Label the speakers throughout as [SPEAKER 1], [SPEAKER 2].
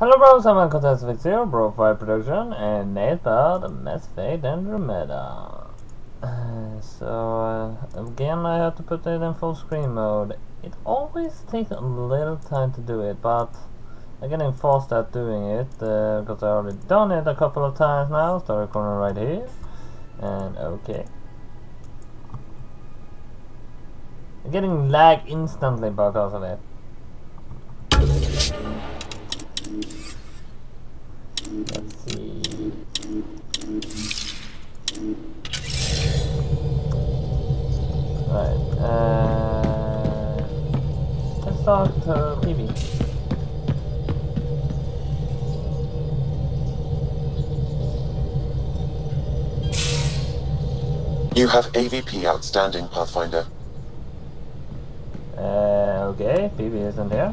[SPEAKER 1] Hello bros, I'm Uncle Test Zero, BroFive Production, and Nate about Mass Effect Andromeda. So, uh, again I have to put it in full screen mode. It always takes a little time to do it, but I'm getting fast at doing it, uh, because I already done it a couple of times now. Start corner right here, and okay. I'm getting lag instantly because of it. Let's see. Right. Let's talk to.
[SPEAKER 2] You have AVP outstanding, Pathfinder.
[SPEAKER 1] Uh, okay, Peebee isn't there.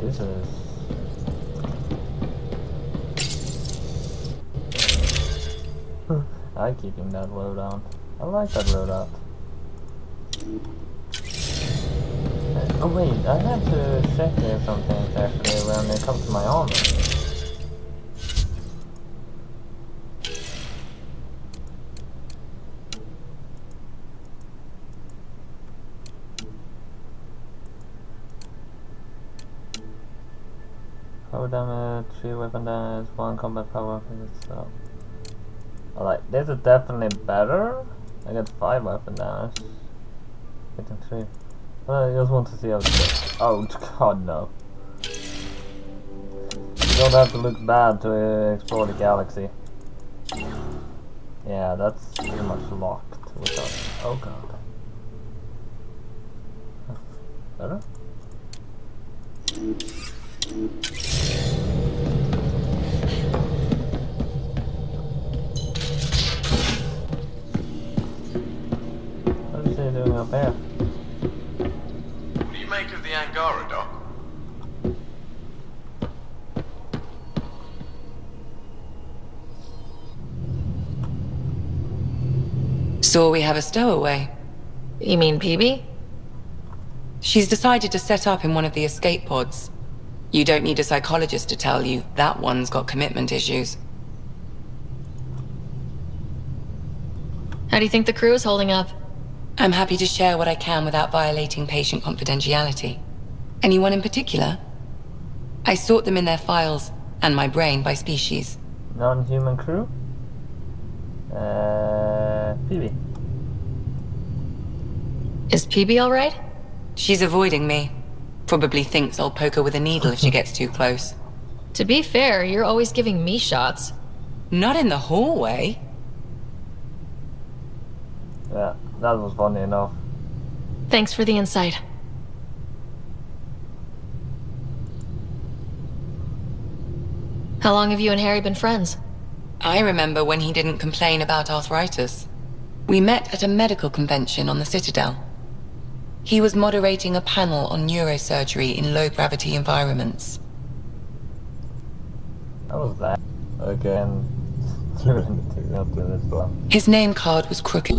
[SPEAKER 1] This is... I keeping that low down. I like that loadout. Uh, oh wait, I have to check if something actually when it comes to my armor. Power damage, 3 weapon damage, 1 combat power itself. Alright, this is definitely better. I got 5 weapon damage. Getting 3. But I just want to see how it's Oh god no. You don't have to look bad to uh, explore the galaxy. Yeah, that's pretty much locked with us. Oh god. Better? Doing up there?
[SPEAKER 3] What do you make of the Angara, Doc?
[SPEAKER 4] So we have a stowaway.
[SPEAKER 5] You mean Peebee?
[SPEAKER 4] She's decided to set up in one of the escape pods. You don't need a psychologist to tell you that one's got commitment issues.
[SPEAKER 5] How do you think the crew is holding up?
[SPEAKER 4] I'm happy to share what I can without violating patient confidentiality. Anyone in particular? I sort them in their files, and my brain by species.
[SPEAKER 1] Non-human crew? Uh, Peebee.
[SPEAKER 5] Is Peebee alright?
[SPEAKER 4] She's avoiding me. Probably thinks I'll poke her with a needle if she gets too close.
[SPEAKER 5] To be fair, you're always giving me shots.
[SPEAKER 4] Not in the hallway.
[SPEAKER 1] Yeah, that was funny enough.
[SPEAKER 5] Thanks for the insight. How long have you and Harry been friends?
[SPEAKER 4] I remember when he didn't complain about arthritis. We met at a medical convention on the Citadel. He was moderating a panel on neurosurgery in low-gravity environments.
[SPEAKER 1] That was that. Again, doing up to this one.
[SPEAKER 4] His name card was crooked.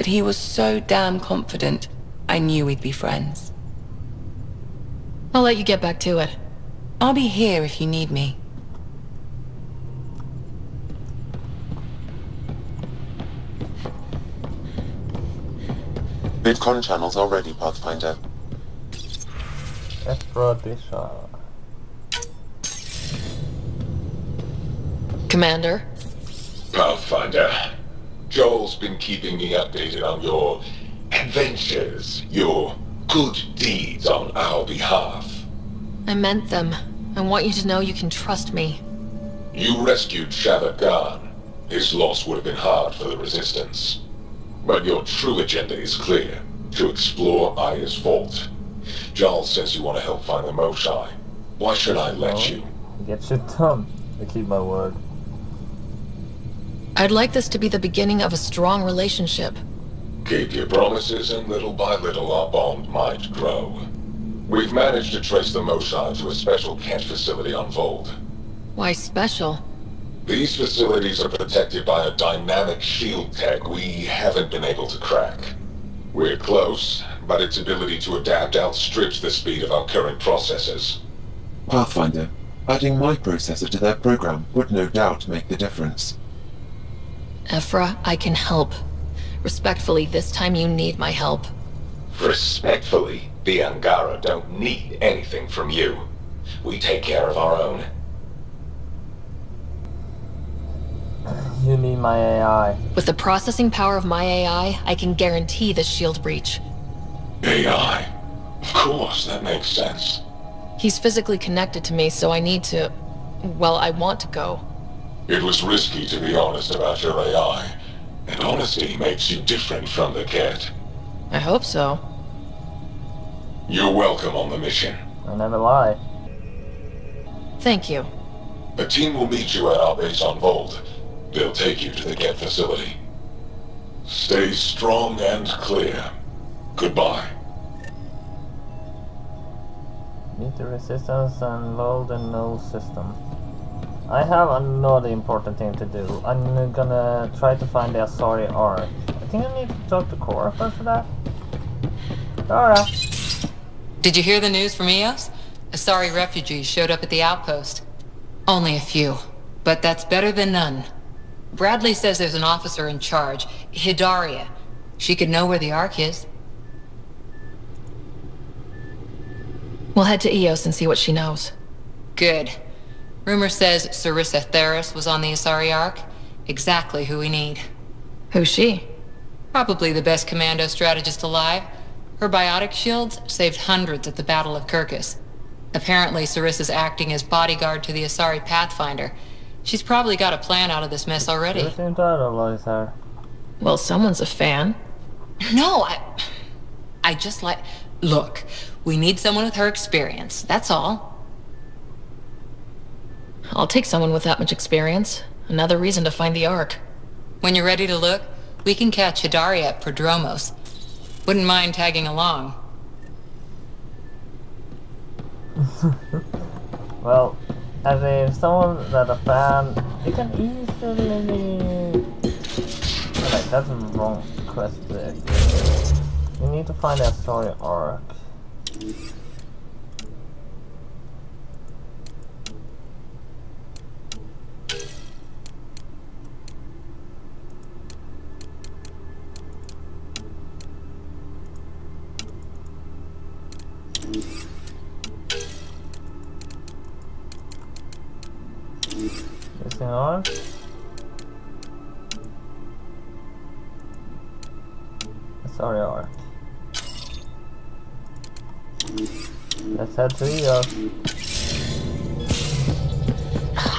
[SPEAKER 4] But he was so damn confident, I knew we'd be friends.
[SPEAKER 5] I'll let you get back to it.
[SPEAKER 4] I'll be here if you need me.
[SPEAKER 2] Vidcom channels are ready, Pathfinder.
[SPEAKER 1] Aphrodisia.
[SPEAKER 5] Commander?
[SPEAKER 6] Pathfinder, Jaal's been keeping me updated on your adventures, your good deeds on our behalf.
[SPEAKER 5] I meant them. I want you to know you can trust me.
[SPEAKER 6] You rescued Shavak Khan. His loss would have been hard for the Resistance. But your true agenda is clear. To explore Aya's vault. Jaal says you want to help find the Moshae. Why should I let
[SPEAKER 1] Oh.
[SPEAKER 6] you?
[SPEAKER 1] Get your done. I keep my word.
[SPEAKER 5] I'd like this to be the beginning of a strong relationship.
[SPEAKER 6] Keep your promises and little by little our bond might grow. We've managed to trace the Moshae to a special Ket facility on Voeld.
[SPEAKER 5] Why special?
[SPEAKER 6] These facilities are protected by a dynamic shield tech we haven't been able to crack. We're close, but its ability to adapt outstrips the speed of our current processors.
[SPEAKER 2] Pathfinder, adding my processor to their program would no doubt make the difference.
[SPEAKER 5] Evfra, I can help. Respectfully, this time you need my help.
[SPEAKER 6] Respectfully, the Angara don't need anything from you. We take care of our own.
[SPEAKER 1] You need my AI.
[SPEAKER 5] With the processing power of my AI, I can guarantee the shield breach.
[SPEAKER 6] AI. Of course, that makes sense.
[SPEAKER 5] He's physically connected to me, so I need to... Well, I want to go.
[SPEAKER 6] It was risky to be honest about your AI, and honesty makes you different from the Ket.
[SPEAKER 5] I hope so.
[SPEAKER 6] You're welcome on the mission.
[SPEAKER 1] I never lie.
[SPEAKER 5] Thank you.
[SPEAKER 6] A team will meet you at our base on Voeld. They'll take you to the Ket facility. Stay strong and clear. Goodbye.
[SPEAKER 1] Meet the resistance and load the Nol system. I have another important thing to do. I'm gonna try to find the Asari Ark. I think I need to talk to Cora first for that. Cora!
[SPEAKER 7] Did you hear the news from Eos? Asari refugees showed up at the outpost. Only a few, but that's better than none. Bradley says there's an officer in charge, Hidaria. She could know where the Ark is.
[SPEAKER 5] We'll head to Eos and see what she knows.
[SPEAKER 7] Good. Rumor says Sarissa Theris was on the Asari Ark. Exactly who we need.
[SPEAKER 5] Who's she?
[SPEAKER 7] Probably the best commando strategist alive. Her biotic shields saved hundreds at the Battle of Kirkus. Apparently, Sarissa's acting as bodyguard to the Asari Pathfinder. She's probably got a plan out of this mess already.
[SPEAKER 1] You seem to idolize her.
[SPEAKER 5] Well, someone's a fan.
[SPEAKER 7] No, I... I just like... Look, we need someone with her experience, that's all.
[SPEAKER 5] I'll take someone with that much experience. Another reason to find the Ark.
[SPEAKER 7] When you're ready to look, we can catch Hidaria at Prodromos. Wouldn't mind tagging along.
[SPEAKER 1] Well, as a someone that a fan, you can easily. Alright, that's a wrong quest. there. You need to find a story arc. Let's head.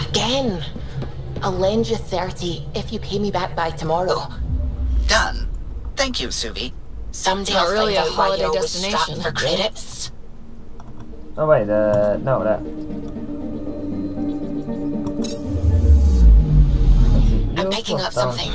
[SPEAKER 8] Again. I'll lend you 30 if you pay me back by tomorrow.
[SPEAKER 9] Done. Thank you, Suvi.
[SPEAKER 8] Someday
[SPEAKER 5] Not
[SPEAKER 8] I'll
[SPEAKER 5] really
[SPEAKER 8] find
[SPEAKER 5] a
[SPEAKER 8] out why
[SPEAKER 5] holiday
[SPEAKER 8] you're always strapped
[SPEAKER 5] destination.
[SPEAKER 8] for credits.
[SPEAKER 1] Oh wait, uh, no, that.
[SPEAKER 8] I'm picking up something.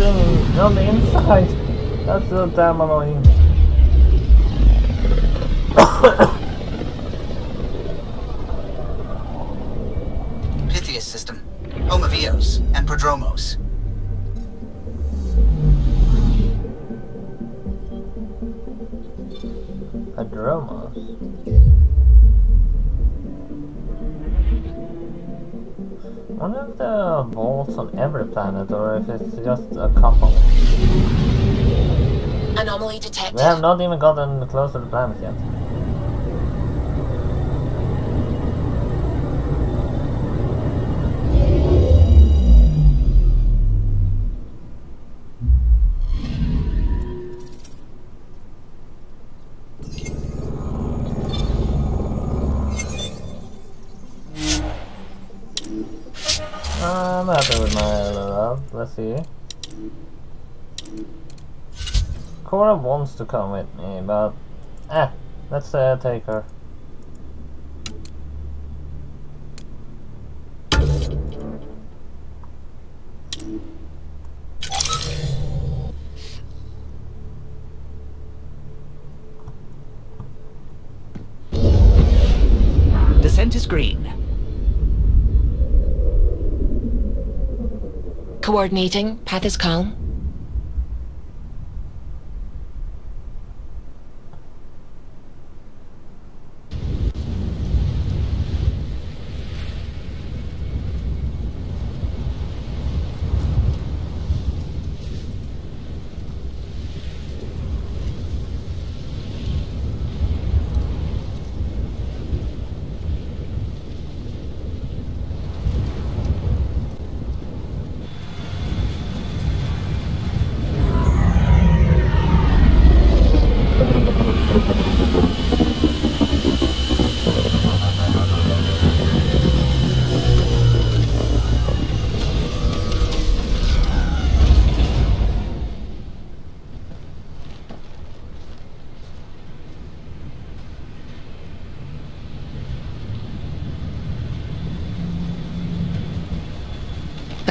[SPEAKER 1] Arm's on the inside. That's so damn annoying. Wonder if there are vaults on every planet or if it's just a couple.
[SPEAKER 8] Anomaly detected.
[SPEAKER 1] We have not even gotten close to the planet yet. Let's see. Cora wants to come with me, but eh, let's uh, take her.
[SPEAKER 5] Coordinating. Path is calm.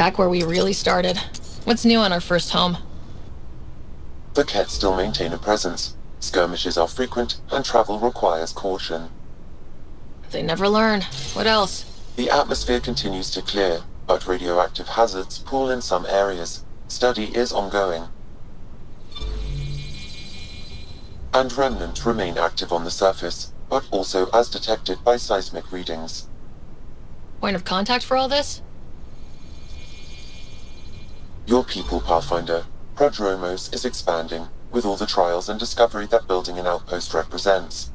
[SPEAKER 5] Back where we really started. What's new on our first home?
[SPEAKER 2] The Kets still maintain a presence. Skirmishes are frequent, and travel requires caution.
[SPEAKER 5] They never learn. What else?
[SPEAKER 2] The atmosphere continues to clear, but radioactive hazards pool in some areas. Study is ongoing. And remnant remain active on the surface, but also as detected by seismic readings.
[SPEAKER 5] Point of contact for all this?
[SPEAKER 2] Your people, Pathfinder. Prodromos is expanding, with all the trials and discovery that building an outpost represents.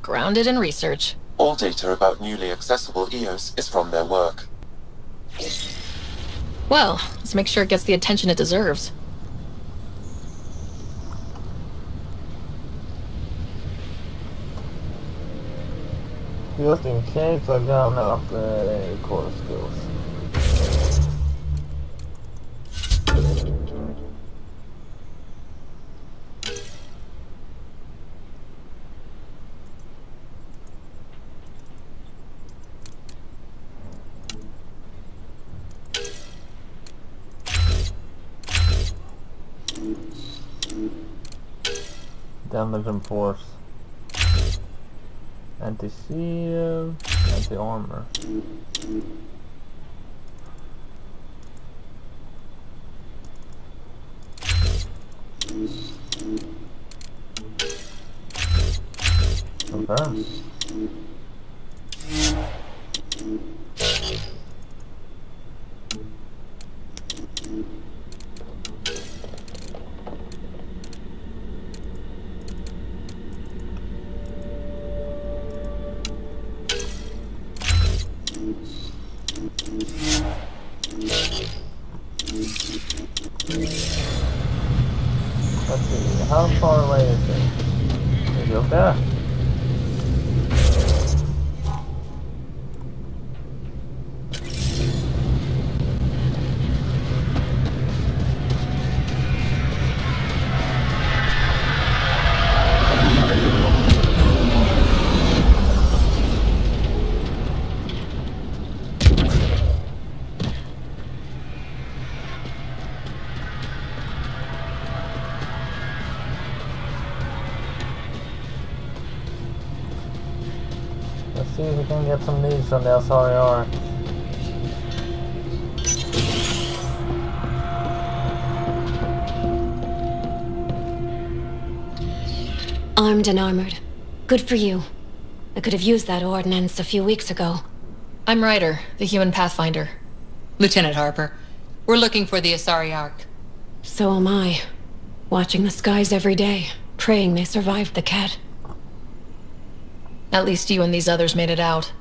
[SPEAKER 5] Grounded in research.
[SPEAKER 2] All data about newly accessible EOS is from their work.
[SPEAKER 5] Well, let's make sure it gets the attention it deserves.
[SPEAKER 1] Just in case I got up the core skills. Damage and force. Anti-shield, anti-armor. Confirm. Let's how far away is it? Is it up
[SPEAKER 10] Armed and armored. Good for you. I could have used that ordnance a few weeks ago.
[SPEAKER 5] I'm Ryder, the human pathfinder.
[SPEAKER 4] Lieutenant Harper, we're looking for the Asari Ark.
[SPEAKER 10] So am I. Watching the skies every day, praying they survived the Ket.
[SPEAKER 5] At least you and these others made it out.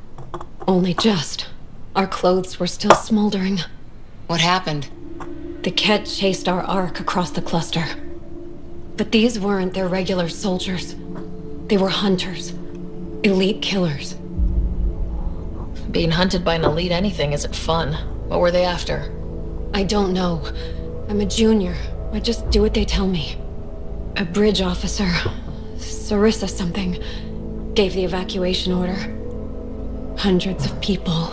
[SPEAKER 10] Only just. Our clothes were still smoldering.
[SPEAKER 4] What happened?
[SPEAKER 10] The Ket chased our ark across the cluster. But these weren't their regular soldiers. They were hunters. Elite killers.
[SPEAKER 5] Being hunted by an elite anything isn't fun. What were they after?
[SPEAKER 10] I don't know. I'm a junior. I just do what they tell me. A bridge officer, Sarissa something, gave the evacuation order. Hundreds of people,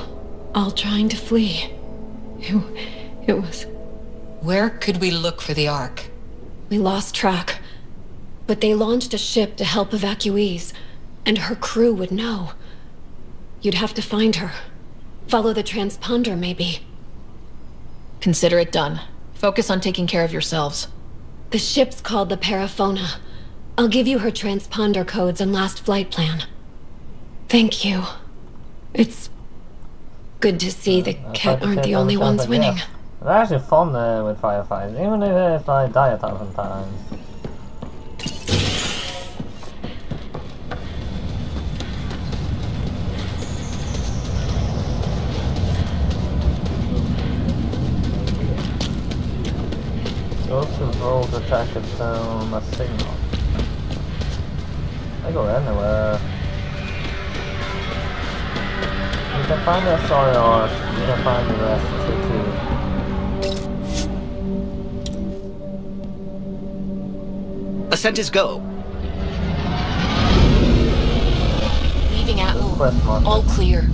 [SPEAKER 10] all trying to flee. It, it was...
[SPEAKER 4] Where could we look for the Ark?
[SPEAKER 10] We lost track. But they launched a ship to help evacuees, and her crew would know. You'd have to find her. Follow the transponder, maybe.
[SPEAKER 5] Consider it done. Focus on taking care of yourselves.
[SPEAKER 10] The ship's called the Paraphona. I'll give you her transponder codes and last flight plan. Thank you. It's good to see the
[SPEAKER 1] I
[SPEAKER 10] Ket aren't the only ones
[SPEAKER 1] like-
[SPEAKER 10] winning.
[SPEAKER 1] yeah. It's actually fun uh, with firefights, even if I die a thousand times. Controls attack its own a signal. I go anywhere. You can find the story arc, you can find the rest too.
[SPEAKER 9] Ascent is go.
[SPEAKER 8] Leaving Atlo. All clear.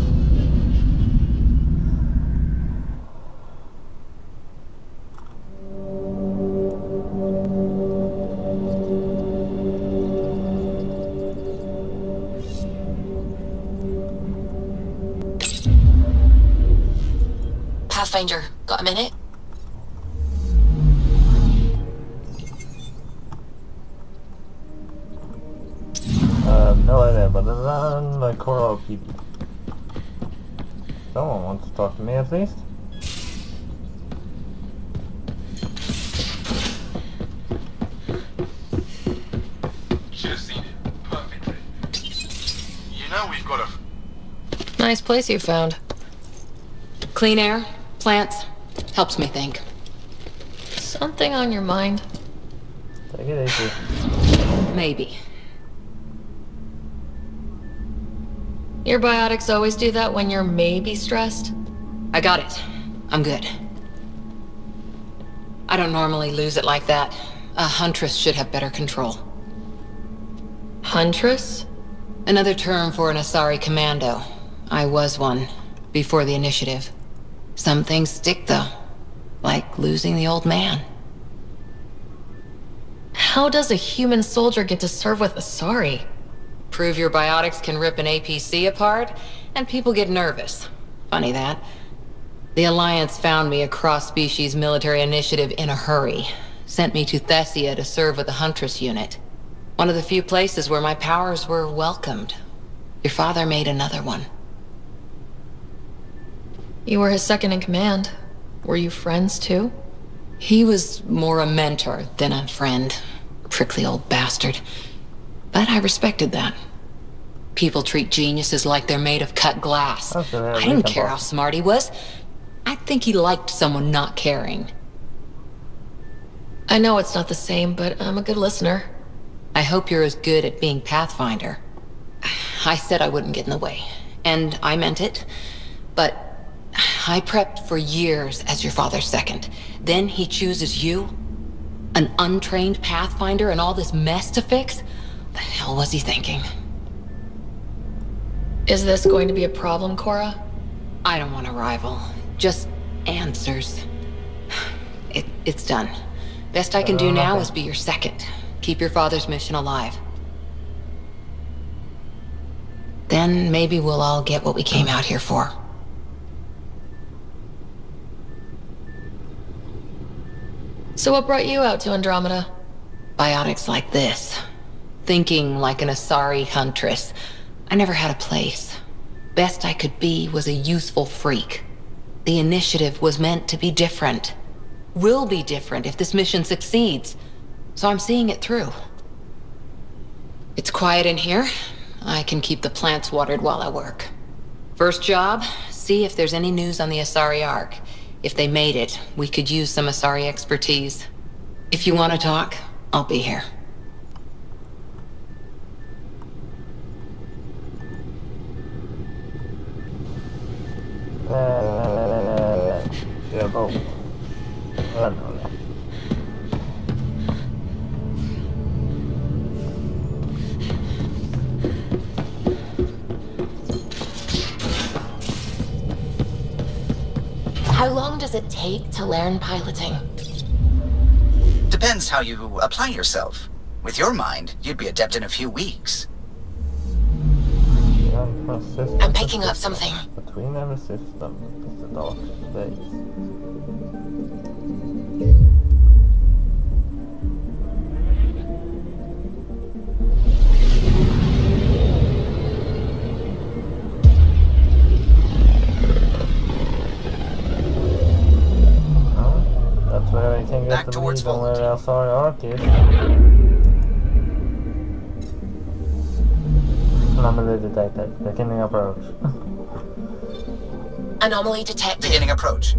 [SPEAKER 5] Nice place you found.
[SPEAKER 7] Clean air, plants, helps me think.
[SPEAKER 5] Something on your mind?
[SPEAKER 1] Take it easy.
[SPEAKER 7] Maybe.
[SPEAKER 5] Your biotics always do that when you're maybe stressed?
[SPEAKER 7] I got it. I'm good. I don't normally lose it like that. A huntress should have better control.
[SPEAKER 5] Huntress?
[SPEAKER 7] Another term for an Asari commando. I was one, before the initiative. Some things stick, though. Like losing the old man.
[SPEAKER 5] How does a human soldier get to serve with Asari?
[SPEAKER 7] Prove your biotics can rip an APC apart, and people get nervous. Funny that. The Alliance found me a cross-species military initiative in a hurry. Sent me to Thessia to serve with the Huntress unit. One of the few places where my powers were welcomed. Your father made another one.
[SPEAKER 5] You were his second in command. Were you friends too?
[SPEAKER 7] He was more a mentor than a friend. Prickly old bastard. But I respected that. People treat geniuses like they're made of cut glass. I didn't care how smart he was. I think he liked someone not caring.
[SPEAKER 5] I know it's not the same, but I'm a good listener.
[SPEAKER 7] I hope you're as good at being Pathfinder. I said I wouldn't get in the way, and I meant it. But I prepped for years as your father's second. Then he chooses you? An untrained Pathfinder and all this mess to fix? The hell was he thinking?
[SPEAKER 5] Is this going to be a problem, Cora?
[SPEAKER 7] I don't want a rival. Just answers. It, it's done. Best I can do
[SPEAKER 1] Uh,
[SPEAKER 7] now
[SPEAKER 1] okay.
[SPEAKER 7] is be your second. Keep your father's mission alive. Then maybe we'll all get what we came out here for.
[SPEAKER 5] So what brought you out to Andromeda?
[SPEAKER 7] Biotics like this. Thinking like an Asari huntress. I never had a place. Best I could be was a useful freak. The initiative was meant to be different. Will be different if this mission succeeds. So I'm seeing it through. It's quiet in here. I can keep the plants watered while I work. First job, see if there's any news on the Asari Ark. If they made it, we could use some Asari expertise. If you want to talk, I'll be here.
[SPEAKER 1] Uh, yeah,
[SPEAKER 8] How long does it take to learn piloting?
[SPEAKER 9] Depends how you apply yourself. With your mind, you'd be adept in a few weeks.
[SPEAKER 1] Yeah, From system
[SPEAKER 8] I'm picking up something.
[SPEAKER 1] Between every system is the dark space. Well, That's where I can get
[SPEAKER 9] Back
[SPEAKER 1] the
[SPEAKER 9] towards
[SPEAKER 1] lead on
[SPEAKER 9] vault.
[SPEAKER 1] where the Ark is. Anomaly detected. Beginning approach.
[SPEAKER 8] Anomaly detected.
[SPEAKER 9] Beginning approach.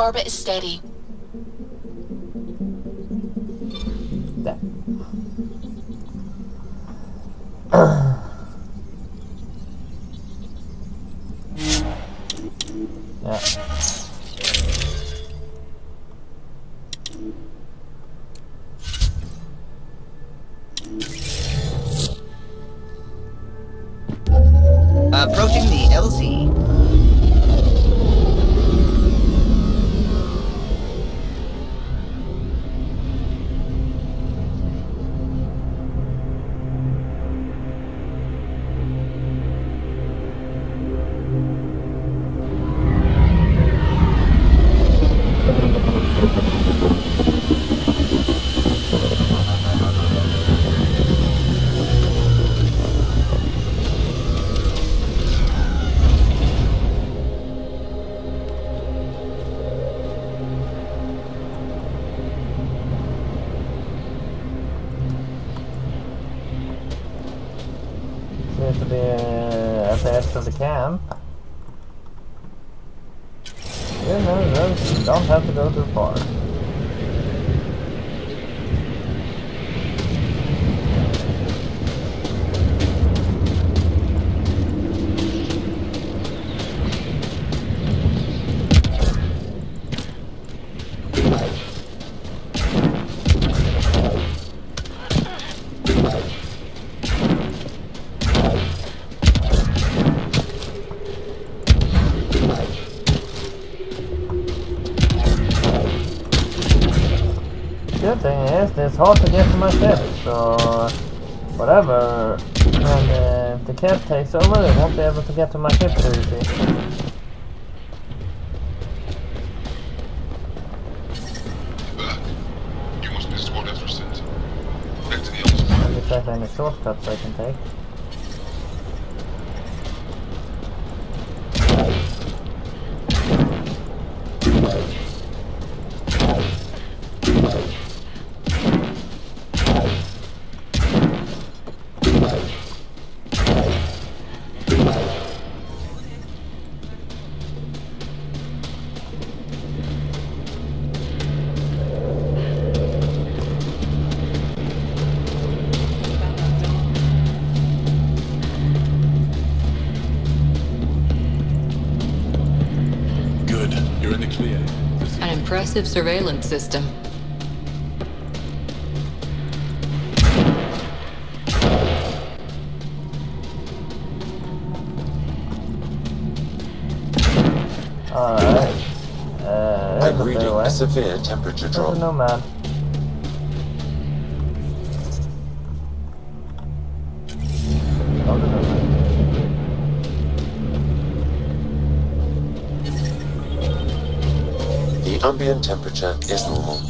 [SPEAKER 8] Orbit is steady.
[SPEAKER 1] Thing is, it's hard to get to my ship, so whatever. And uh, if the Ket takes over, they won't be able to get to my ship too easy.
[SPEAKER 6] You must be squad Eversent. Back to the office.
[SPEAKER 1] Let me check any shortcuts I can take.
[SPEAKER 7] An impressive surveillance system.
[SPEAKER 1] Alright. Uh,
[SPEAKER 2] I'm reading
[SPEAKER 1] fairway.
[SPEAKER 2] a severe temperature drop.
[SPEAKER 1] nomad. Oh,
[SPEAKER 2] ambient temperature is normal.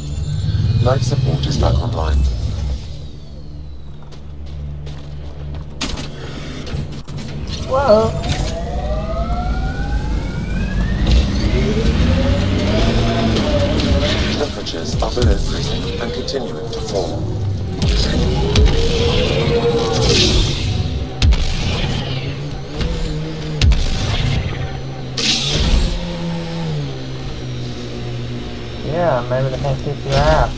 [SPEAKER 2] Life support is back online.
[SPEAKER 1] Whoa!
[SPEAKER 2] Temperatures are below freezing and continuing to fall.
[SPEAKER 1] Yeah, maybe they can't kick you ass.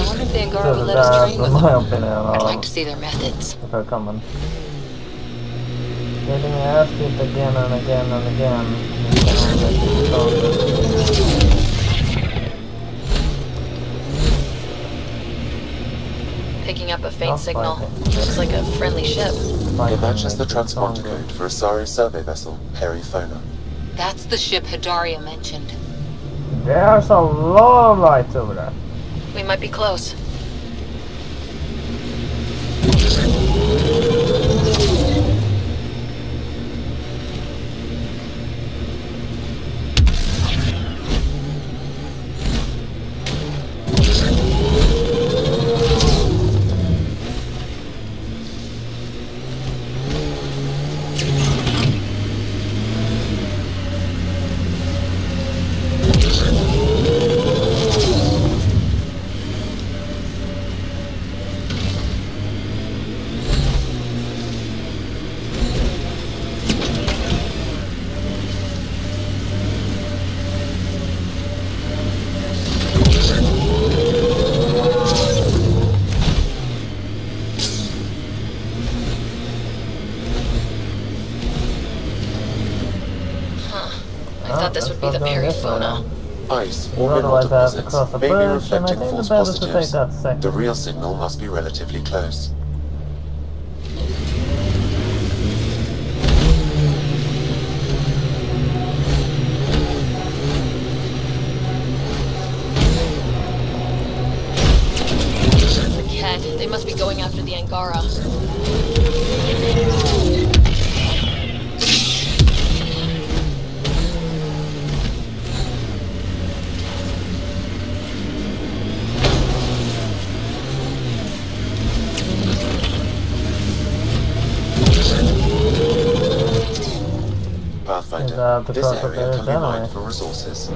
[SPEAKER 7] I wonder if Vanguard
[SPEAKER 1] So
[SPEAKER 7] would let us
[SPEAKER 1] that's
[SPEAKER 7] train with them.
[SPEAKER 1] opinion
[SPEAKER 7] I'd
[SPEAKER 1] uh,
[SPEAKER 7] like to see their methods.
[SPEAKER 1] if they're coming. Getting your ass kicked again and again and again. You can only keep going.
[SPEAKER 5] Picking up a faint
[SPEAKER 1] Not
[SPEAKER 5] signal.
[SPEAKER 1] fighting.
[SPEAKER 5] Looks like a friendly ship.
[SPEAKER 2] It matches the transponder code for a Asari survey vessel, Perifona.
[SPEAKER 7] That's the ship Hidaria mentioned.
[SPEAKER 1] There's a lot of lights over there.
[SPEAKER 5] We might be close.
[SPEAKER 2] Or mineral
[SPEAKER 1] Otherwise I have to
[SPEAKER 2] deposits
[SPEAKER 1] cross the
[SPEAKER 2] may be
[SPEAKER 1] and I
[SPEAKER 2] reflecting
[SPEAKER 1] think the
[SPEAKER 2] false
[SPEAKER 1] better to take
[SPEAKER 2] positives.
[SPEAKER 1] that second.
[SPEAKER 2] The real signal must be relatively close. Pathfinder,
[SPEAKER 1] Is that
[SPEAKER 2] this
[SPEAKER 1] because
[SPEAKER 2] area can be mined for resources.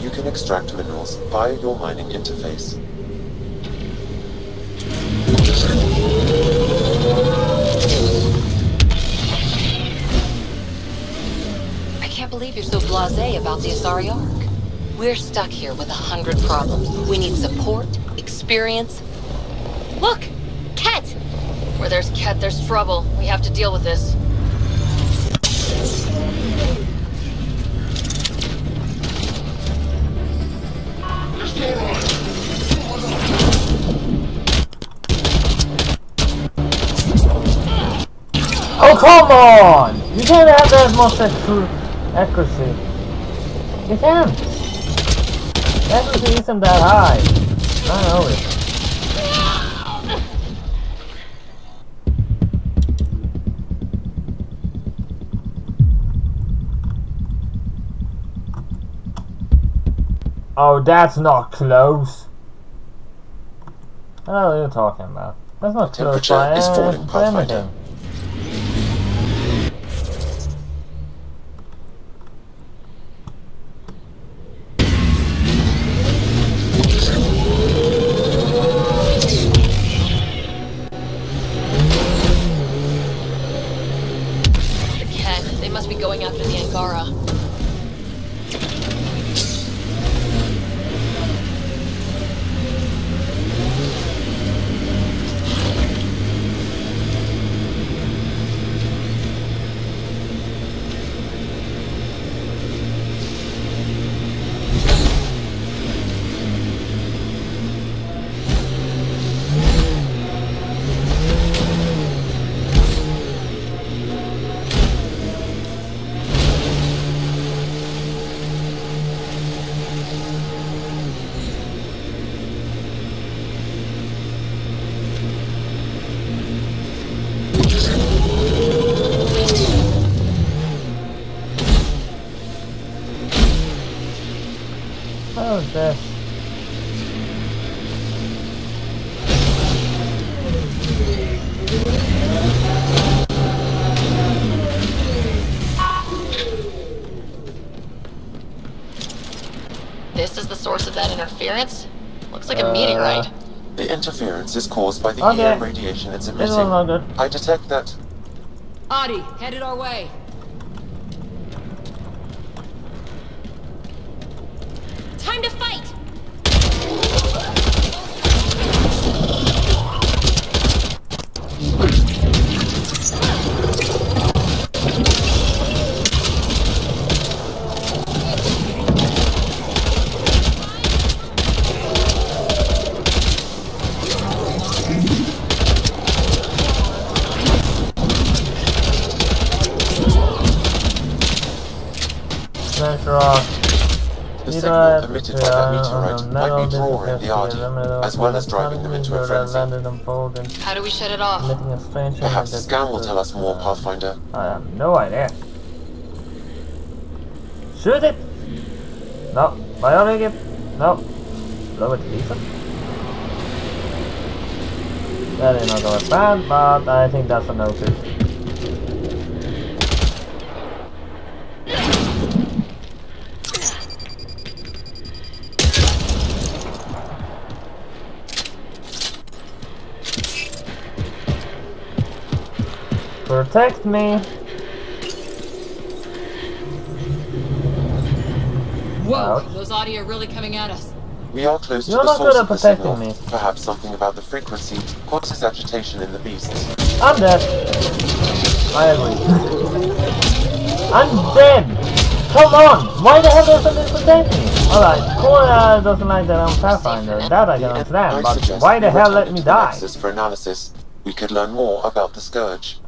[SPEAKER 2] You can extract minerals via your mining interface.
[SPEAKER 7] I can't believe you're so blasé about the Asari Ark. We're stuck here with a hundred problems. We need support, experience.
[SPEAKER 5] Look! Ket! Where there's Ket, there's trouble. We have to deal with this.
[SPEAKER 1] Come on! You can't have that much accuracy. You can't. Accuracy isn't that high. I know it. Oh, that's not close. What are you talking about? That's not close by,
[SPEAKER 2] is
[SPEAKER 1] uh,
[SPEAKER 2] falling,
[SPEAKER 1] by anything.
[SPEAKER 2] By the
[SPEAKER 1] Okay.
[SPEAKER 2] EM radiation it's
[SPEAKER 1] This
[SPEAKER 2] emitting.
[SPEAKER 1] one's not good.
[SPEAKER 2] I detect that
[SPEAKER 7] Adi, headed our way.
[SPEAKER 1] Adventure rock.
[SPEAKER 2] The
[SPEAKER 1] Either
[SPEAKER 2] signal emitted by that meteorite
[SPEAKER 1] uh,
[SPEAKER 2] might be drawing the
[SPEAKER 1] difficulty,
[SPEAKER 2] RD, as well as driving them into a frenzy.
[SPEAKER 1] landed on board and
[SPEAKER 5] How do we shut it off?
[SPEAKER 1] emitting a strange
[SPEAKER 2] Perhaps the scan will tell us more, Pathfinder.
[SPEAKER 1] I have no idea. Shoot it! No. Bionic No. Blow it decent. That is not going bad, but I think that's a no too. Protect me!
[SPEAKER 5] Whoa,
[SPEAKER 1] Ouch.
[SPEAKER 5] those audio are really coming at us.
[SPEAKER 2] We are close
[SPEAKER 1] You're
[SPEAKER 2] to the
[SPEAKER 1] not
[SPEAKER 2] source
[SPEAKER 1] good at
[SPEAKER 2] of the
[SPEAKER 1] protecting
[SPEAKER 2] signal.
[SPEAKER 1] me.
[SPEAKER 2] Perhaps something about the frequency causes agitation in the beasts.
[SPEAKER 1] I'm dead. I agree. I'm dead! Come on! Why the hell doesn't this protect me? Alright, Cora uh, doesn't like that I'm Pathfinder. That I can
[SPEAKER 2] I
[SPEAKER 1] understand, but
[SPEAKER 2] suggest
[SPEAKER 1] why the
[SPEAKER 2] we
[SPEAKER 1] hell
[SPEAKER 2] return
[SPEAKER 1] let
[SPEAKER 2] to
[SPEAKER 1] me
[SPEAKER 2] the
[SPEAKER 1] die?
[SPEAKER 2] Nexus for analysis. We could learn more about the Scourge.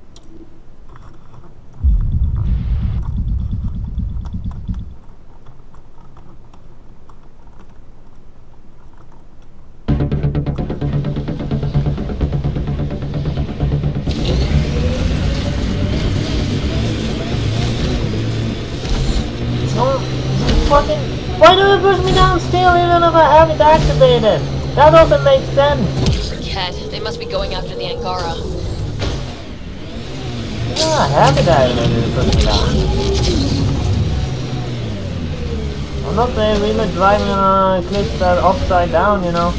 [SPEAKER 1] Do push me down still even if I have it activated? That doesn't make sense.
[SPEAKER 5] Forget. They must be going after the Angara.
[SPEAKER 1] Yeah, I have it activated to push me down. I'm not saying really driving on a cliff that upside down, you know.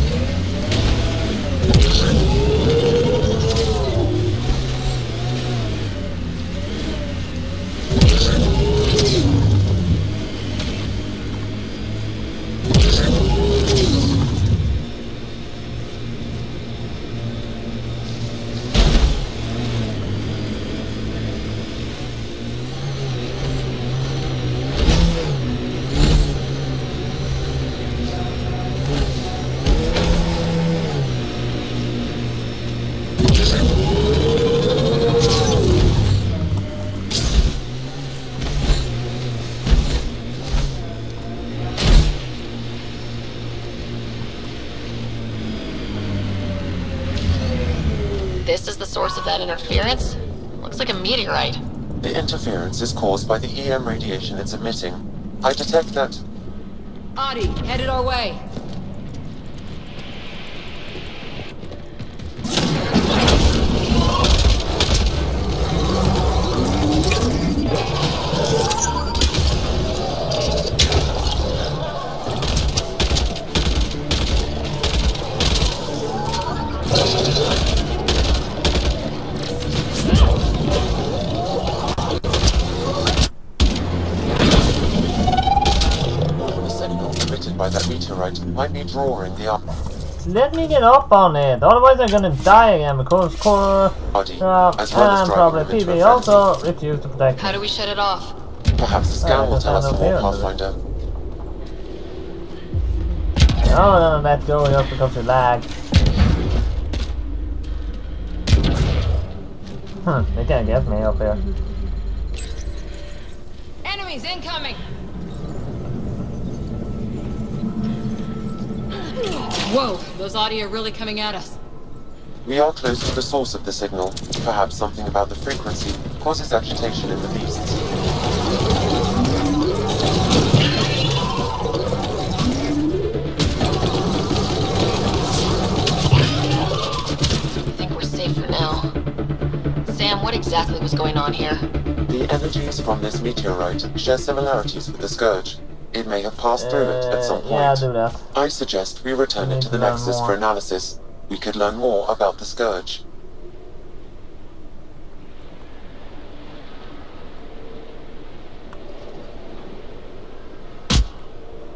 [SPEAKER 5] Interference
[SPEAKER 2] is caused by the EM radiation it's emitting. I detect that
[SPEAKER 5] adhi, headed our way.
[SPEAKER 1] Up on it, otherwise I'm gonna die again because Cora
[SPEAKER 2] body,
[SPEAKER 1] uh,
[SPEAKER 2] as well as
[SPEAKER 1] and probably
[SPEAKER 2] them into
[SPEAKER 1] Peebee
[SPEAKER 2] a
[SPEAKER 1] also refuse to protect.
[SPEAKER 5] How do we shut it off?
[SPEAKER 2] Perhaps the scan
[SPEAKER 1] Uh,
[SPEAKER 2] will tell us
[SPEAKER 1] just
[SPEAKER 2] more,
[SPEAKER 1] hand over
[SPEAKER 2] Pathfinder.
[SPEAKER 1] No, no, let go just because you lag. Huh, they can't get me up here.
[SPEAKER 5] Enemies incoming! Whoa, those audio are really coming at us.
[SPEAKER 2] We are close to the source of the signal. Perhaps something about the frequency causes agitation in the beasts.
[SPEAKER 5] I think we're safe for now. Sam, what exactly was going on here?
[SPEAKER 2] The energies from this meteorite share similarities with the Scourge. It may have passed through it at some
[SPEAKER 1] Uh,
[SPEAKER 2] point.
[SPEAKER 1] yeah, do that.
[SPEAKER 2] I suggest we return
[SPEAKER 1] We
[SPEAKER 2] it to the
[SPEAKER 1] to
[SPEAKER 2] Nexus
[SPEAKER 1] more.
[SPEAKER 2] for analysis. We could learn more about the Scourge.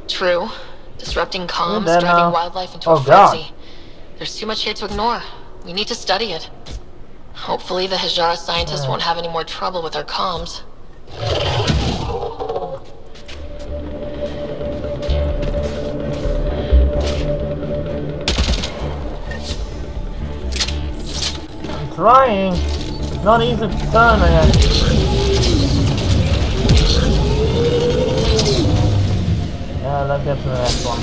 [SPEAKER 5] True. Disrupting comms,
[SPEAKER 1] dead
[SPEAKER 5] driving
[SPEAKER 1] now.
[SPEAKER 5] wildlife into
[SPEAKER 1] Oh,
[SPEAKER 5] a
[SPEAKER 1] God.
[SPEAKER 5] frenzy. There's too much here to ignore. We need to study it. Hopefully the Hajara scientists
[SPEAKER 1] Yeah.
[SPEAKER 5] won't have any more trouble with our comms.
[SPEAKER 1] Trying. It's not easy to turn again. let's get to the next one.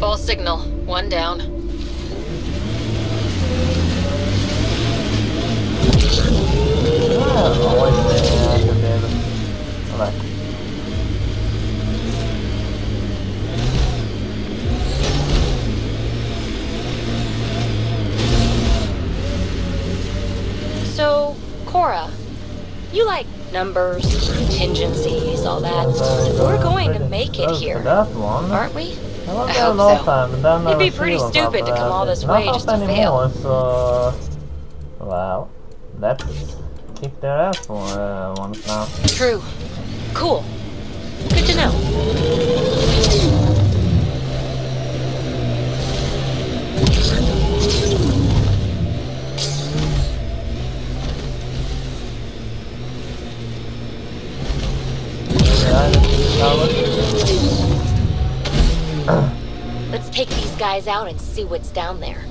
[SPEAKER 5] False signal. One down.
[SPEAKER 1] Yeah, always uh,
[SPEAKER 7] you like numbers, contingencies, all that. We're going to make it here, aren't we?
[SPEAKER 1] I went
[SPEAKER 7] I
[SPEAKER 1] there
[SPEAKER 7] hope so.
[SPEAKER 1] time, and then
[SPEAKER 7] It'd be pretty stupid to come all this way just to fail.
[SPEAKER 1] so... Well, let's kick their ass for uh, once now.
[SPEAKER 7] True. Cool. Good to know. Take these guys out and see what's down there.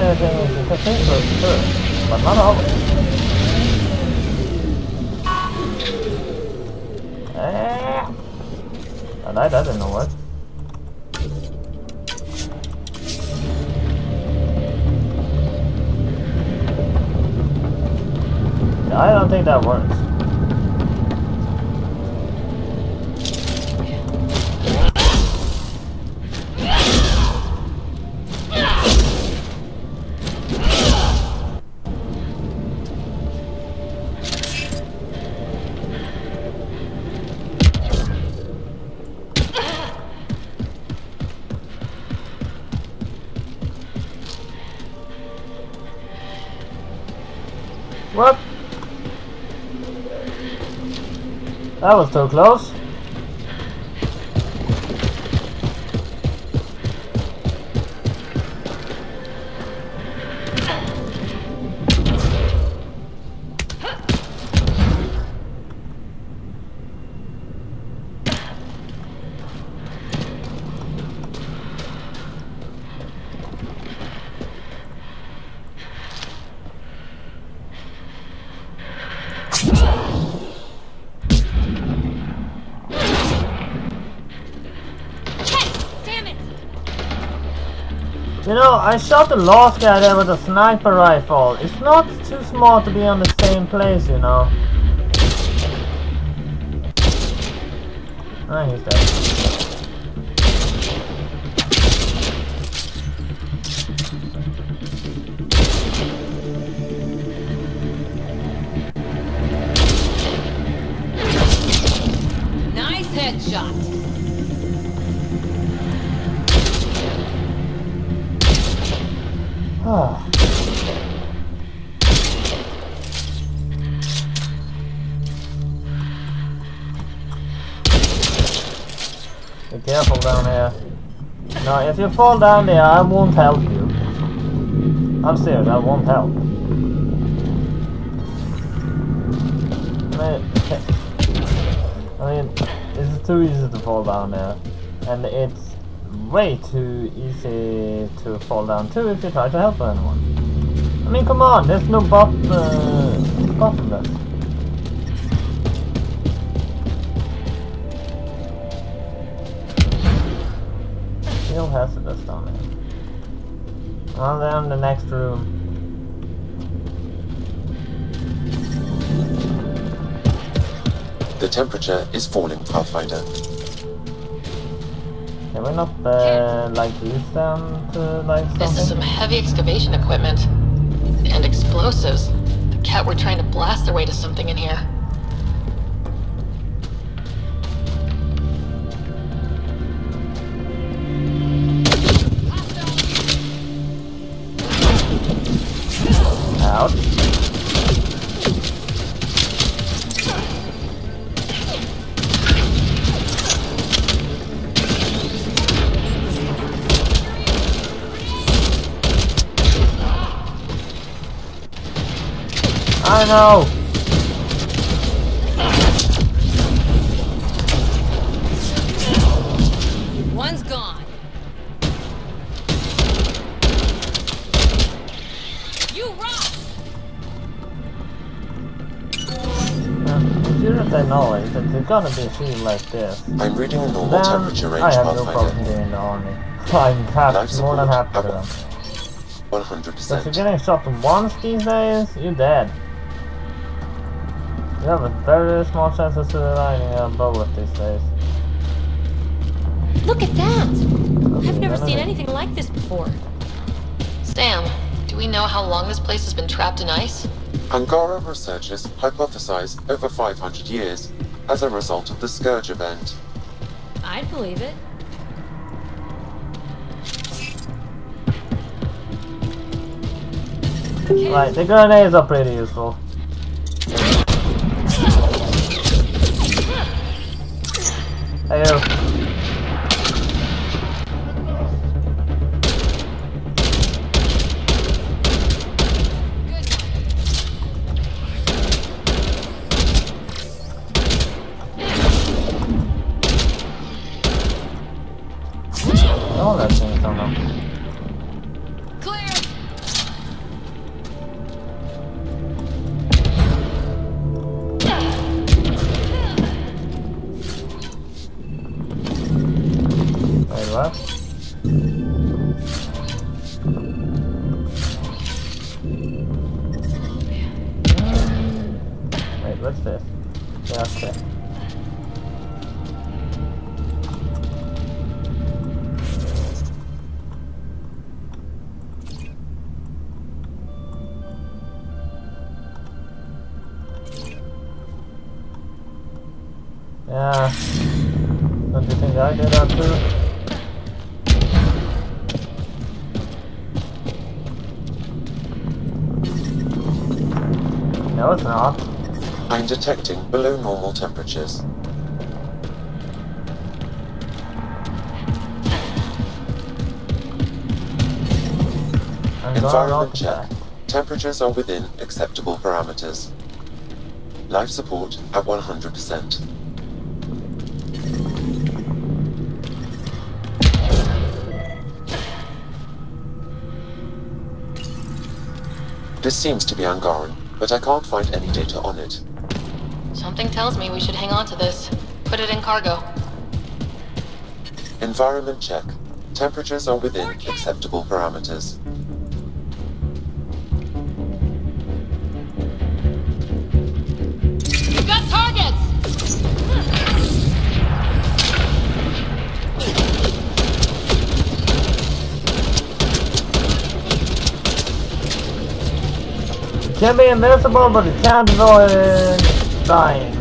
[SPEAKER 1] Is, you can think of it I don't think that works. That was so close. You know, I shot the last guy there with a sniper rifle. It's not too smart to be on the same place, you know. Ah, he's dead. You fall down there, I won't help you. I'm serious, I won't help. I mean, it's too easy to fall down there. And it's way too easy to fall down too if you try to help anyone. I mean, come on, there's no bot, uh, there. Well, then the next room.
[SPEAKER 2] The temperature is falling, Pathfinder.
[SPEAKER 1] Can we not, uh, like, use them to, like, something?
[SPEAKER 5] This is some heavy excavation equipment. And explosives. The Ket were trying to blast their way to something in here.
[SPEAKER 1] no! One's gone. You rock! Even if they know it, if they're gonna be a shooting like this,
[SPEAKER 2] I'm reading a normal temperature range,
[SPEAKER 1] I have no problem getting the army. I'm happy, more than happy
[SPEAKER 2] to
[SPEAKER 1] them. 100%. If you're getting shot once these days, you're dead. You have a very small chance of surviving a bullet these days.
[SPEAKER 10] Look at that! I've never seen anything like this before.
[SPEAKER 5] Sam, do we know how long this place has been trapped in ice?
[SPEAKER 2] Angara researchers hypothesize over 500 years as a result of the Scourge event.
[SPEAKER 10] I'd believe it.
[SPEAKER 1] Right, the grenades are pretty useful. Hey
[SPEAKER 2] detecting below normal temperatures. Environment check. Temperatures are within acceptable parameters. Life support at 100%. This seems to be Angaran, but I can't find any data on it.
[SPEAKER 5] Something tells me we should hang on to this. Put it in cargo.
[SPEAKER 2] Environment check. Temperatures are within acceptable parameters.
[SPEAKER 5] We've got targets!
[SPEAKER 1] It can be invincible, but it can't avoid dying.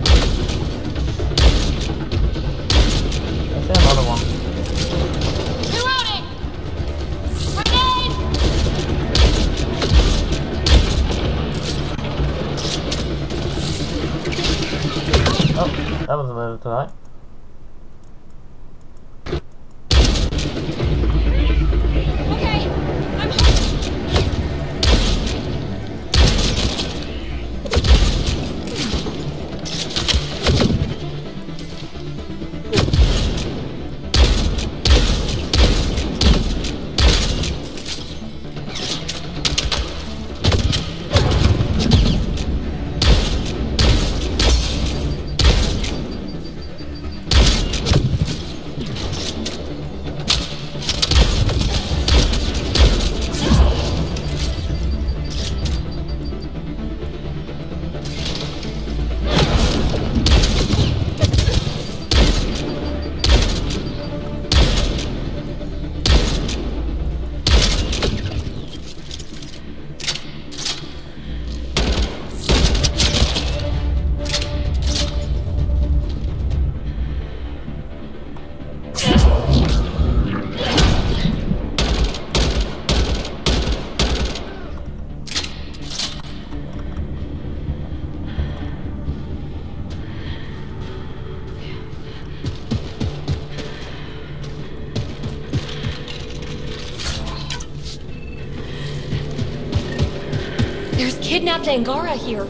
[SPEAKER 10] There's kidnapped Angara here.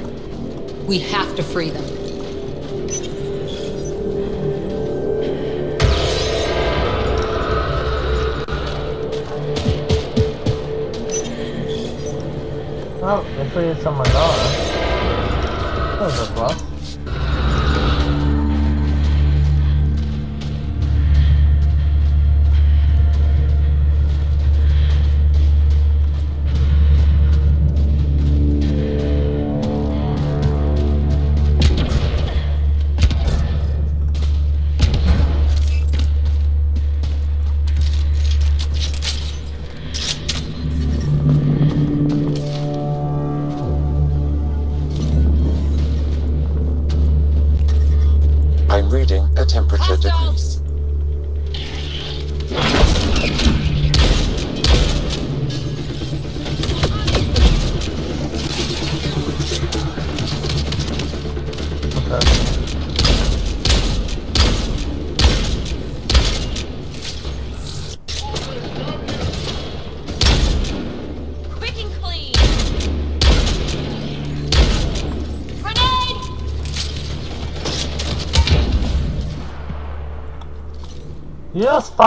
[SPEAKER 7] We have to free them.
[SPEAKER 1] Oh, they freed someone else. That was a plus.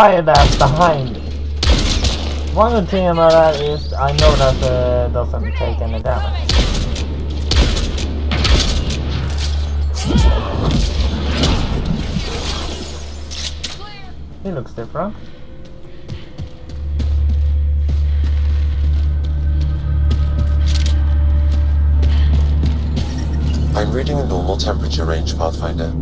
[SPEAKER 1] You just fired that behind me. One good thing about that is I know that uh, doesn't take any damage. He looks different.
[SPEAKER 2] I'm reading a normal temperature range, Pathfinder.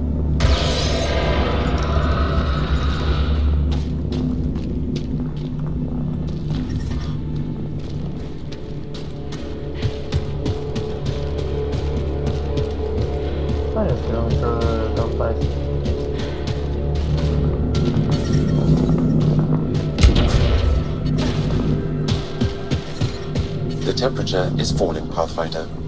[SPEAKER 2] Temperature is falling, Pathfinder.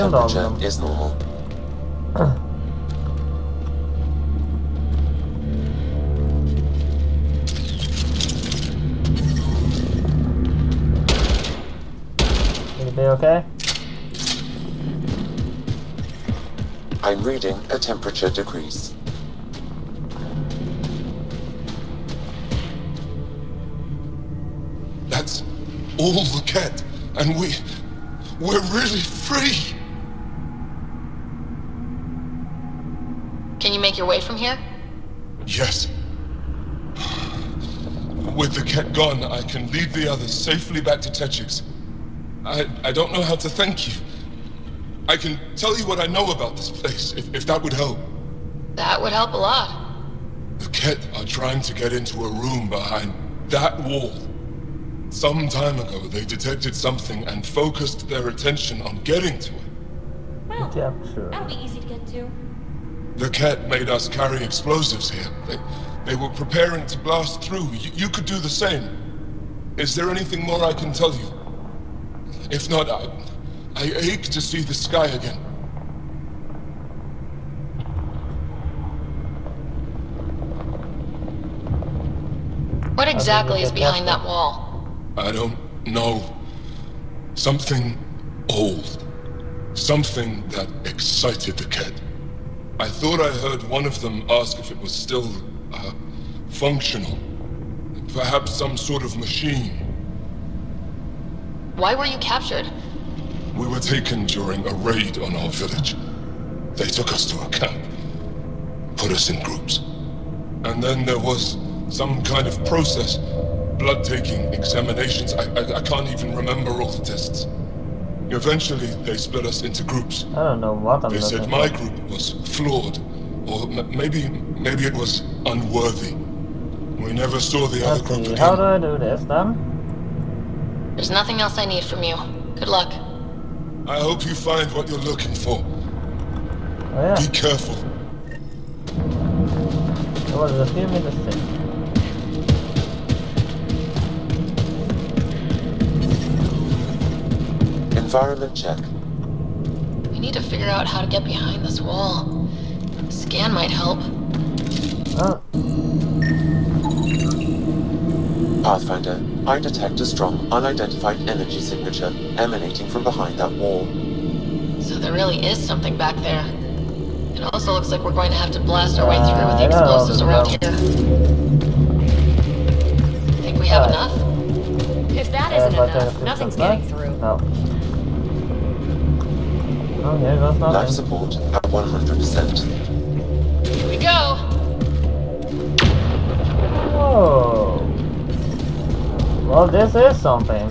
[SPEAKER 1] Nearby.
[SPEAKER 2] The ambient
[SPEAKER 1] Killed all of
[SPEAKER 2] temperature
[SPEAKER 1] them.
[SPEAKER 2] is normal.
[SPEAKER 1] Will it be okay?
[SPEAKER 2] I'm reading a temperature decrease.
[SPEAKER 11] That's all the Ket, and we. We're really free!
[SPEAKER 5] Can you make your way from here?
[SPEAKER 11] Yes. With the Ket gone, I can lead the others safely back to Techix. I, I don't know how to thank you. I can tell you what I know about this place, if, if that would help.
[SPEAKER 5] That would help a lot.
[SPEAKER 11] The Ket are trying to get into a room behind that wall. Some time ago, they detected something and focused their attention on getting to it.
[SPEAKER 7] Well,
[SPEAKER 1] Yeah, sure.
[SPEAKER 7] that'll be easy to get to.
[SPEAKER 11] The Ket made us carry explosives here. They, they were preparing to blast through. You, you could do the same. Is there anything more I can tell you? If not, I, I ache to see the sky again.
[SPEAKER 5] What exactly is behind that wall?
[SPEAKER 11] I don't know. Something old. Something that excited the Ket. I thought I heard one of them ask if it was still, uh, functional. Perhaps some sort of machine.
[SPEAKER 5] Why were you captured?
[SPEAKER 11] We were taken during a raid on our village. They took us to a camp, put us in groups. And then there was some kind of process. Blood taking, examinations. I, I, I can't even remember all the tests. Eventually, they split us into groups.
[SPEAKER 1] I don't know what I'm
[SPEAKER 11] They said my
[SPEAKER 1] for.
[SPEAKER 11] group was flawed, or m- maybe maybe it was unworthy. We never saw the other
[SPEAKER 1] Let's
[SPEAKER 11] group
[SPEAKER 1] see,
[SPEAKER 11] again.
[SPEAKER 1] how do I do this then?
[SPEAKER 5] There's nothing else I need from you. Good luck.
[SPEAKER 11] I hope you find what you're looking for.
[SPEAKER 1] Oh yeah,
[SPEAKER 11] Be careful.
[SPEAKER 1] it was a few minutes
[SPEAKER 2] Environment check.
[SPEAKER 5] We need to figure out how to get behind this wall. A Scan might help.
[SPEAKER 1] Oh,
[SPEAKER 2] Pathfinder, I detect a strong, unidentified energy signature emanating from behind that wall.
[SPEAKER 5] So there really is something back there. It also looks like we're going to have to blast our way through with the
[SPEAKER 1] Uh, know,
[SPEAKER 5] explosives around here. Think we have
[SPEAKER 1] Alright.
[SPEAKER 5] enough?
[SPEAKER 10] If that
[SPEAKER 1] uh,
[SPEAKER 10] isn't
[SPEAKER 1] uh,
[SPEAKER 10] enough, nothing's getting through.
[SPEAKER 1] No. Oh, here goes
[SPEAKER 2] Life
[SPEAKER 1] nothing.
[SPEAKER 2] support at 100%.
[SPEAKER 5] Here we go!
[SPEAKER 1] Whoa. Well, this is something.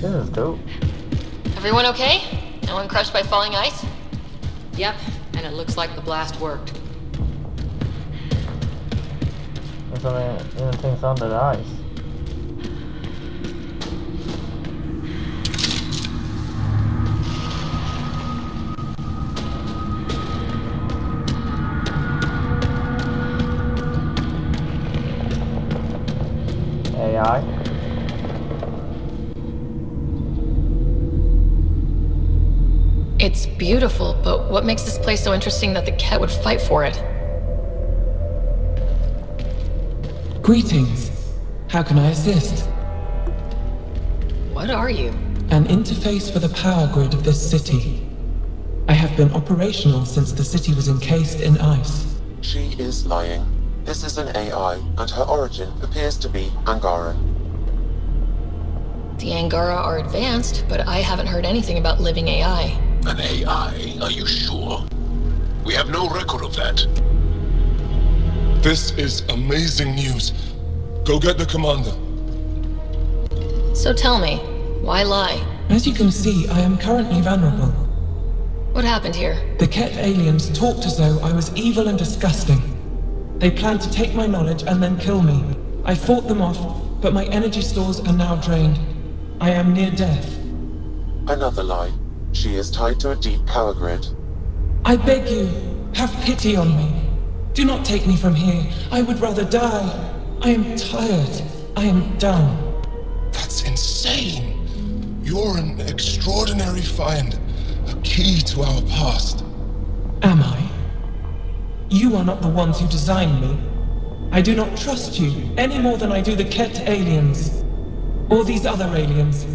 [SPEAKER 1] This is dope.
[SPEAKER 5] Everyone okay? No one crushed by falling ice?
[SPEAKER 7] Yep, and it looks like the blast worked.
[SPEAKER 1] There's only even things under the ice.
[SPEAKER 5] Beautiful, but what makes this place so interesting that the Ket would fight for it?
[SPEAKER 12] Greetings. How can I assist?
[SPEAKER 5] What are you?
[SPEAKER 12] An interface for the power grid of this city. I have been operational since the city was encased in ice.
[SPEAKER 2] She is lying. This is an AI, and her origin appears to be Angaran.
[SPEAKER 5] The Angara are advanced, but I haven't heard anything about living AI.
[SPEAKER 6] An AI? Are you sure? We have no record of that.
[SPEAKER 11] This is amazing news. Go get the commander.
[SPEAKER 5] So tell me, why lie?
[SPEAKER 12] As you can see, I am currently vulnerable.
[SPEAKER 5] What happened here?
[SPEAKER 12] The Ket aliens talked as though I was evil and disgusting. They planned to take my knowledge and then kill me. I fought them off, but my energy stores are now drained. I am near death.
[SPEAKER 2] Another lie. She is tied to a deep power grid.
[SPEAKER 12] I beg you, have pity on me. Do not take me from here. I would rather die. I am tired. I am done.
[SPEAKER 11] That's insane. You're an extraordinary find. A key to our past.
[SPEAKER 12] Am I? You are not the ones who designed me. I do not trust you any more than I do the Ket aliens. Or these other aliens.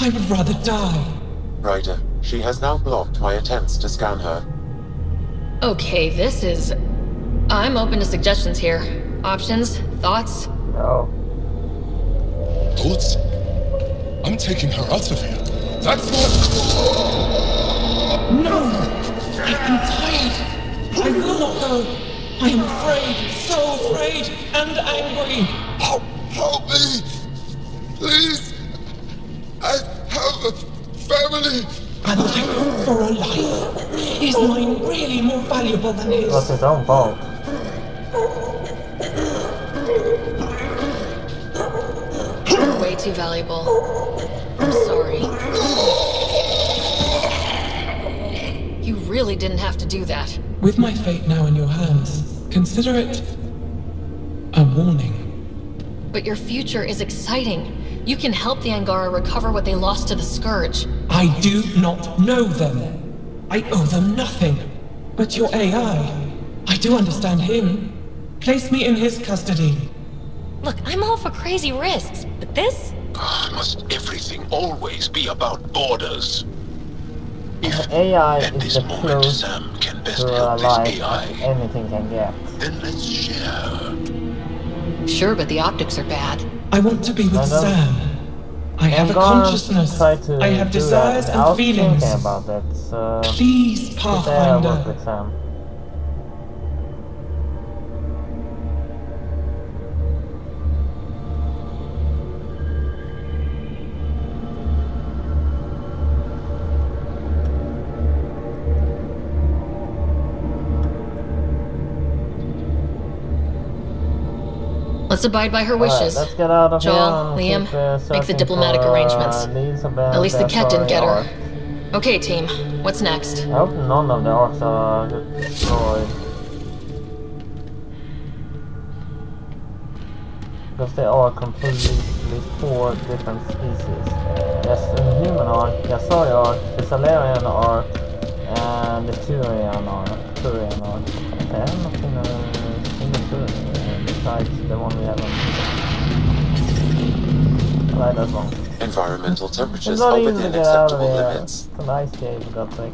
[SPEAKER 12] I would rather die.
[SPEAKER 2] Ryder, she has now blocked my attempts to scan her.
[SPEAKER 5] Okay, this is. I'm open to suggestions here. Options? Thoughts?
[SPEAKER 1] No.
[SPEAKER 11] Thoughts? I'm taking her out of here. That's what.
[SPEAKER 12] No! I am tired! I will not go! I am afraid, so afraid, and angry!
[SPEAKER 11] Help, help me! Please! I have a family!
[SPEAKER 12] A life for a life! Is mine really more valuable than
[SPEAKER 1] It was
[SPEAKER 12] his?
[SPEAKER 1] his own fault.
[SPEAKER 5] You're way too valuable. I'm sorry. You really didn't have to do that.
[SPEAKER 12] With my fate now in your hands, consider it a warning.
[SPEAKER 5] But your future is exciting. You can help the Angara recover what they lost to the Scourge.
[SPEAKER 12] I do not know them. I owe them nothing. But your AI, I do understand him. Place me in his custody.
[SPEAKER 13] Look, I'm all for crazy risks, but this?
[SPEAKER 6] Must everything always be about borders? If
[SPEAKER 1] AI
[SPEAKER 6] at
[SPEAKER 1] is
[SPEAKER 6] this
[SPEAKER 1] the
[SPEAKER 6] moment
[SPEAKER 1] closest
[SPEAKER 6] Sam can best
[SPEAKER 1] to a
[SPEAKER 6] help this
[SPEAKER 1] life
[SPEAKER 6] AI,
[SPEAKER 1] anything can get.
[SPEAKER 6] then let's share.
[SPEAKER 7] Sure, but the optics are bad.
[SPEAKER 12] I want to be with
[SPEAKER 1] I know.
[SPEAKER 12] Sam. I have a
[SPEAKER 1] I'm gonna
[SPEAKER 12] consciousness. I have desires and feelings.
[SPEAKER 1] about that. So
[SPEAKER 12] Please,
[SPEAKER 1] today I work
[SPEAKER 12] Pathfinder.
[SPEAKER 5] Abide by her wishes.
[SPEAKER 1] let's get out of
[SPEAKER 5] Jaal,
[SPEAKER 1] here and
[SPEAKER 5] Liam,
[SPEAKER 1] keep, uh,
[SPEAKER 5] make the diplomatic
[SPEAKER 1] for, uh,
[SPEAKER 5] arrangements. At least the Ket didn't get her. Okay, team. What's next?
[SPEAKER 1] I hope none of the arks are destroyed. Because they are completely four different species. There's a human ark, the Asari ark, the Salarian ark, and the Turian ark. Turian ark. I besides the one we have on. I like that one.
[SPEAKER 2] Environmental temperatures are within
[SPEAKER 1] get out of
[SPEAKER 2] acceptable
[SPEAKER 1] here.
[SPEAKER 2] limits.
[SPEAKER 1] It's an ice cave, for God's sake.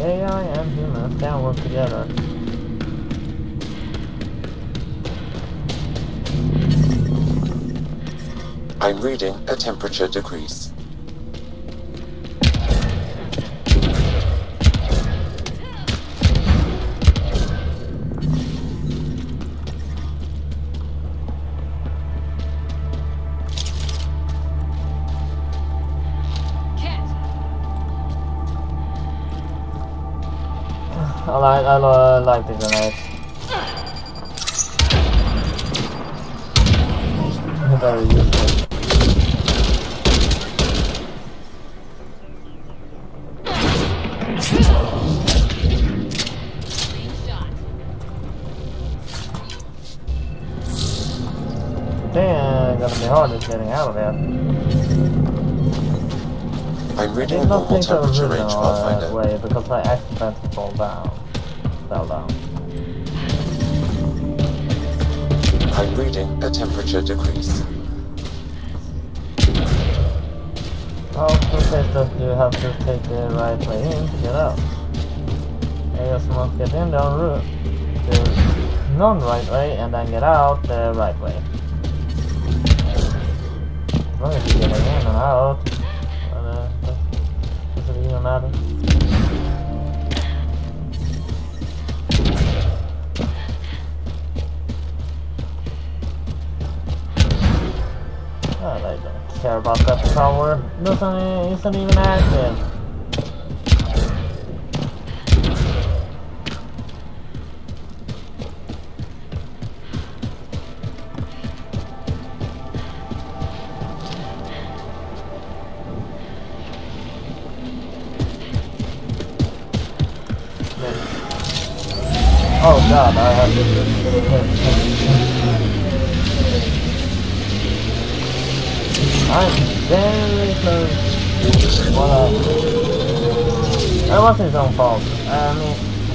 [SPEAKER 1] AI and humans can work together.
[SPEAKER 2] I'm reading a temperature decrease.
[SPEAKER 1] I like, I like grenades. Think I was
[SPEAKER 2] range,
[SPEAKER 1] on that way because I accidentally fall down. Fell down.
[SPEAKER 2] I'm reading a temperature decrease.
[SPEAKER 1] Oh, who says that you have to take the right way in to get out? I just must get in the route, the non-right way, and then get out the right way. As long as you get in and out, They don't care about that tower. Doesn't isn't even active.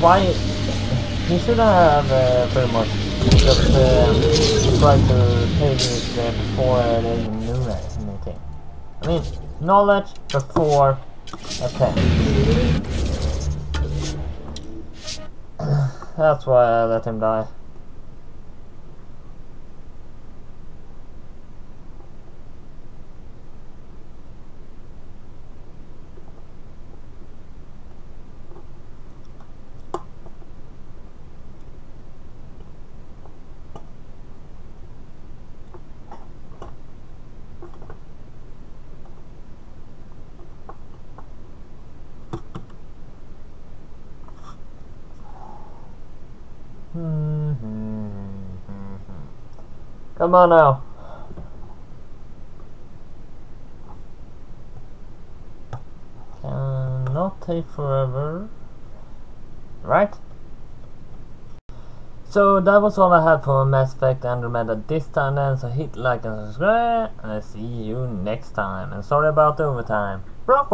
[SPEAKER 1] Why? He should have uh, pretty much just uh, tried to take it uh, before they knew anything. I mean, knowledge before attack. That's why I let him die. Come on now. Uh, Cannot take forever. Right? So that was all I had for Mass Effect Andromeda this time then, so hit like and subscribe, and I'll see you next time. And sorry about the overtime. Rock!